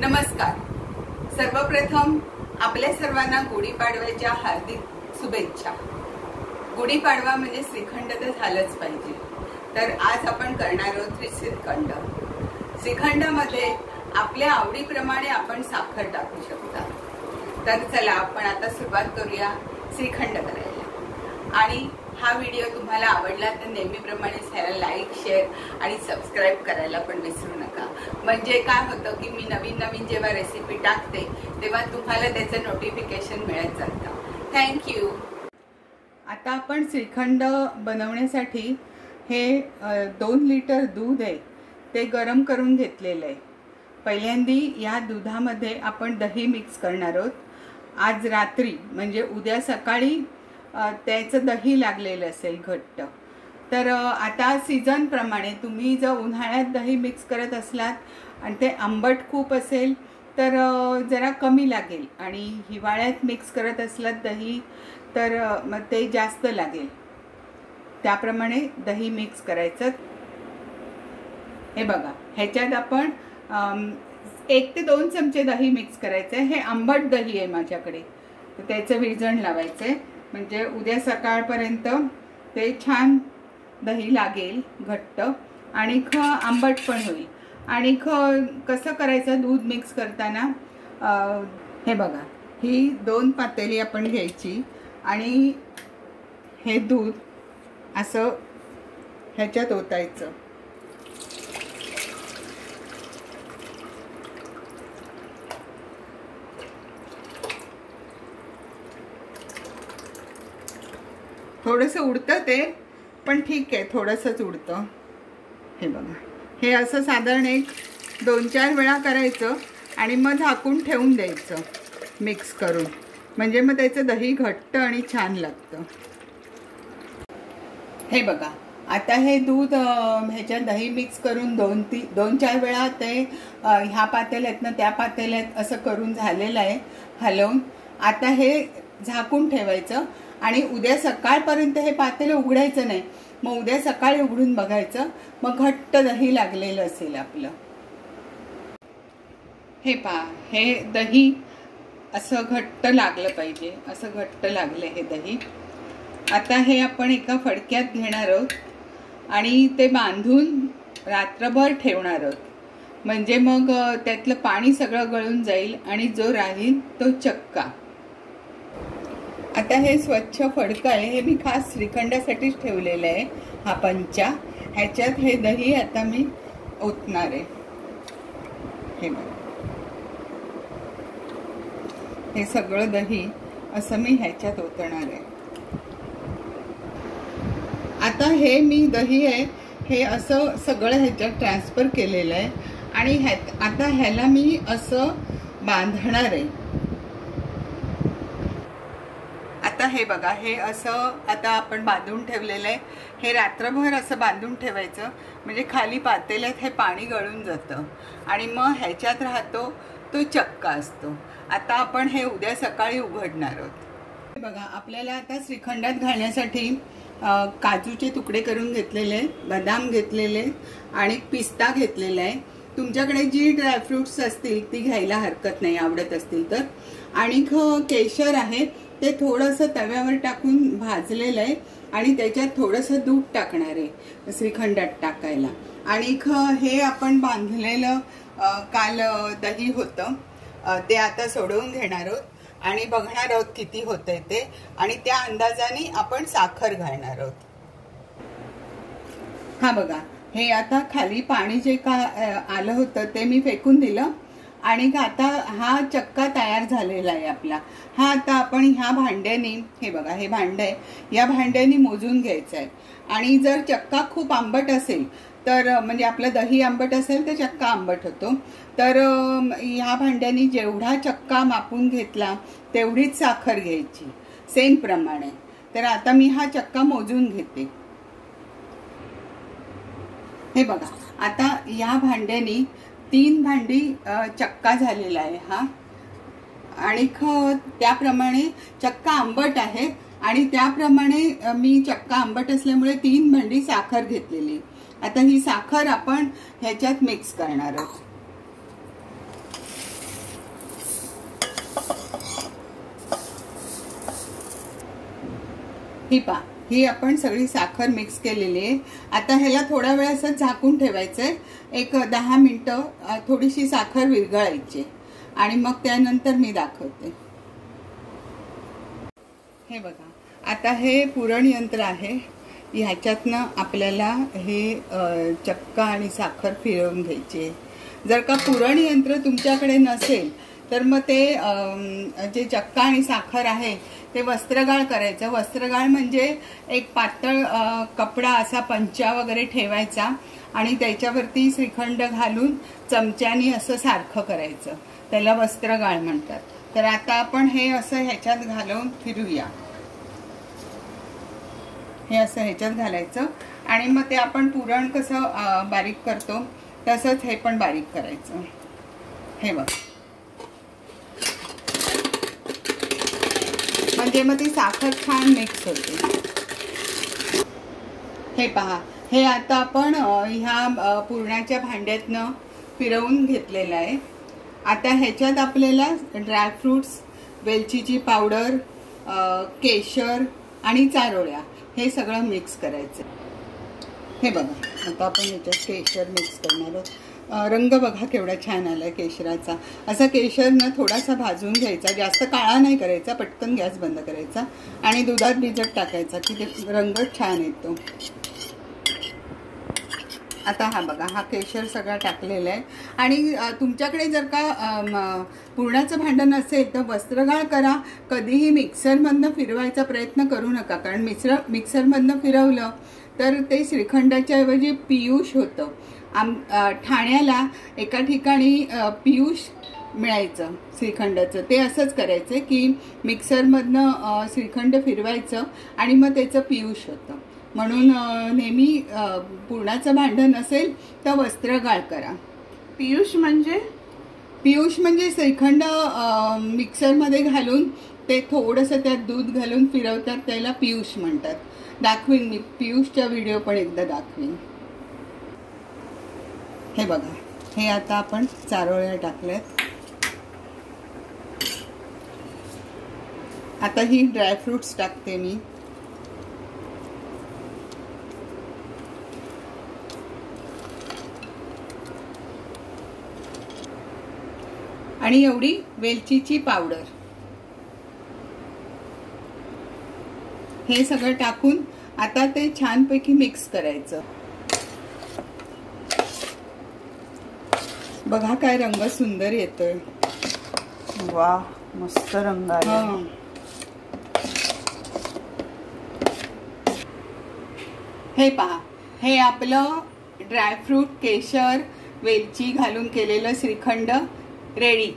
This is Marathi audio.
नमस्कार. सर्वप्रथम आपल्या सर्वांना गुढीपाडव्याच्या हार्दिक शुभेच्छा. गुढीपाडवा म्हणजे श्रीखंड तर झालंच पाहिजे. तर आज आपण करणार आहोत श्रीखंड श्रीखंडामध्ये आपल्या आवडीप्रमाणे आपण साखर टाकू शकता. तर चला आपण आता सुरुवात करूया श्रीखंड करायला. आणि हा व्हिडिओ तुम्हाला आवडला तर नेहमीप्रमाणे ह्याला लाईक शेअर आणि सबस्क्राईब करायला पण विसरू नका. म्हणजे काय होतं की मी नवीन नवीन जेव्हा रेसिपी टाकते तेव्हा तुम्हाला त्याचं नोटिफिकेशन मिळत जातं. थँक्यू आता आपण श्रीखंड बनवण्यासाठी हे दोन लिटर दूध आहे ते गरम करून घेतलेलं आहे. पहिल्यांदी या दुधामध्ये आपण दही मिक्स करणार आहोत. आज रात्री म्हणजे उद्या सकाळी त्याचं दही लागलेलं असेल घट्ट. तर आता सीझनप्रमाणे तुम्ही जर उन्हाळ्यात दही मिक्स करत असलात आणि ते आंबट खूप असेल तर जरा कमी लागेल. आणि हिवाळ्यात मिक्स करत असलात दही तर मग ते जास्त लागेल. त्याप्रमाणे दही मिक्स करायचं. हे बघा ह्याच्यात आपण एक ते दोन चमचे दही मिक्स करायचं आहे हे आंबट दही आहे माझ्याकडे. तर त्याचं विरजण लावायचं आहे म्हणजे उद्या सकाळपर्यंत ते छान दही लागेल घट्ट आणि ख आंबट पण होईल. आणि ख कसं करायचं? दूध मिक्स करताना हे बघा ही दोन पातेली आपण घ्यायची आणि हे दूध असं ह्याच्यात ओतायचं. थोडंसं उडतं ते पण ठीक आहे थोडंसंच उडतं. हे बघा. हे असं साधारण एक दोन चार वेळा करायचं आणि मग झाकून ठेवून द्यायचं मिक्स करून. म्हणजे मग त्याचं दही घट्ट आणि छान लागतं. हे बघा. आता हे दूध ह्याच्यात दही मिक्स करून दोन ती दोन चार वेळा ते ह्या पातेल्यातनं त्या पातेल्यात असं करून झालेलं आहे. हलवून आता हे झाकून ठेवायचं आणि उद्या सकाळपर्यंत हे पातेलं उघडायचं नाही. मग उद्या सकाळी उघडून बघायचं. मग घट्ट दही लागलेलं असेल आपलं. हे पा हे दही असं घट्ट लागलं पाहिजे. असं घट्ट लागलं हे दही. आता हे आपण एका फडक्यात घेणार आहोत आणि ते बांधून रात्रभर ठेवणार आहोत. म्हणजे मग त्यातलं पाणी सगळं गळून जाईल आणि जो राहील तो चक्का. आता हे स्वच्छ फडकं आहे हे मी खास श्रीखंडासाठीच ठेवलेलं आहे हा पंचा. ह्याच्यात हे दही आता मी ओतणार आहे. हे हे सगळं दही असं मी ह्याच्यात ओतणार आहे. आता हे मी दही आहे हे असं सगळं ह्याच्यात ट्रान्सफर केलेलं आहे. आणि ह्या आता ह्याला मी असं बांधणार आहे. आता हे बघा हे असं आता आपण बांधून ठेवलेलं आहे. हे रात्रभर असं बांधून ठेवायचं. म्हणजे खाली पातेल्यात हे पाणी गळून जातं. आणि मग ह्याच्यात राहतो तो चक्का असतो. आता आपण हे उद्या सकाळी उघडणार आहोत. बघा आपल्याला आता श्रीखंडात घालण्यासाठी काजूचे तुकडे करून घेतलेले बदाम घेतलेले आणि पिस्ता घेतलेला आहे. तुमच्याकडे जी ड्रायफ्रुट्स असतील ती घ्यायला हरकत नाही आवडत असतील तर. आणि केशर आहे ते थोडंसं तव्यावर टाकून भाजलेलं आहे आणि त्याच्यात थोडंसं दूध टाकणार आहे श्रीखंडात टाकायला. आणि हे आपण बांधलेलं काल दही होतं. ते आता सोडवून घेणार आहोत. आणि बघणार आहोत किती होतंय ते. आणि त्या अंदाजाने आपण साखर घालणार आहोत. हा बघा हे आता खाली पाणी जे का आलं होतं ते मी फेकून दिलं. आणि आता हा चक्का तयार झालेला आहे आपला. हा आता आपण ह्या भांड्याने हे बघा हे भांड आहे या भांड्याने मोजून घ्यायचं आहे. आणि जर चक्का खूप आंबट असेल तर म्हणजे आपलं दही आंबट असेल तर चक्का आंबट होतो. तर ह्या भांड्याने जेवढा चक्का मापून घेतला तेवढीच साखर घ्यायची. सेम प्रमाणे. तर आता मी हा चक्का मोजून घेते. हे बघा आता या भांड्याने तीन भांडी चक्का झालेला आहे हा. आणि खत त्याप्रमाणे चक्का आंबट आहे आणि त्याप्रमाणे मी चक्का आंबट असल्यामुळे तीन भांडी साखर घेतलेली. आता ही साखर आपण ह्याच्यात मिक्स करणार आहोत. ही पा ही आपण सगळी साखर मिक्स केलेली आहे. आता ह्याला थोडा वेळ असं झाकून ठेवायचंय. एक दहा मिनिटं थोडीशी साखर विरघळायची आणि मग त्यानंतर मी दाखवते. हे बघा. आता हे पुरण यंत्र आहे. ह्याच्यातनं आपल्याला हे चक्का आणि साखर फिरवून घ्यायची आहे. जर का पुरण यंत्र तुमच्याकडे नसेल तर मग ते जे चक्का आणि साखर आहे ते वस्त्रगाळ करायचं. वस्त्रगाळ म्हणजे एक पातळ कपडा असा पंचा वगैरे ठेवायचा आणि त्याच्यावरती श्रीखंड घालून चमच्यानी असं सारखं करायचं. त्याला वस्त्रगाळ म्हणतात. तर आता आपण हे असं ह्याच्यात घालून फिरूया. हे असं ह्याच्यात घालायचं. आणि मग ते आपण पुरण कसं बारीक करतो तसंच हे पण बारीक करायचं. हे बघ. म्हणजे मग ती साखर छान मिक्स होते. हे पहा हे आता आपण ह्या पुरणाच्या भांड्यातनं फिरवून घेतलेलं आहे. आता ह्याच्यात आपल्याला ड्रायफ्रुट्स वेलचीची पावडर केशर आणि चारोळ्या हे सगळं मिक्स करायचं हे बघा आता आपण ह्याच्यात केशर मिक्स करणार आहोत. रंग बघा केवढा छान आलाय केशराचा. असा केशर ना थोडासा भाजून घ्यायचा जास्त काळा नाही करायचा पटकन गॅस बंद करायचा आणि दुधात भिजत टाकायचा की ते रंग छान येतो. आता हा बघा हा केशर सगळा टाकलेला आहे. आणि तुमच्याकडे जर का पुरणाचं भांडण असेल तर वस्त्रगाळ करा. कधीही मिक्सरमधनं फिरवायचा प्रयत्न करू नका कारण मिक्सर मिक्सरमधनं फिरवलं तर ते श्रीखंडाच्या ऐवजी पियुष होतं. आम ठाण्याला एका ठिकाणी पियुष मिळायचं श्रीखंडाचं. ते असंच करायचं की मिक्सरमधनं श्रीखंड फिरवायचं आणि मग त्याचं पियुष होतं. म्हणून नेहमी पुरणाचं भांडण असेल तर वस्त्रगाळ करा. पियुष म्हणजे? पियुष म्हणजे श्रीखंड मिक्सरमध्ये घालून ते थोडंसं त्यात दूध घालून फिरवतात त्याला पियुष म्हणतात. दाखवीन मी. पियुषच्या व्हिडिओ पण एकदा दाखवीन. हे बघा हे आता आपण चारोळ्या टाकल्यात. आता ही ड्रायफ्रुट्स टाकते मी. आणि एवढी वेलचीची पावडर. हे सगळं टाकून आता ते छानपैकी मिक्स करायचं. बघा काय रंग सुंदर येतोय. वा मस्त रंग हा. हे पहा हे आपलं ड्रायफ्रूट केशर वेलची घालून केलेलं श्रीखंड रेडी.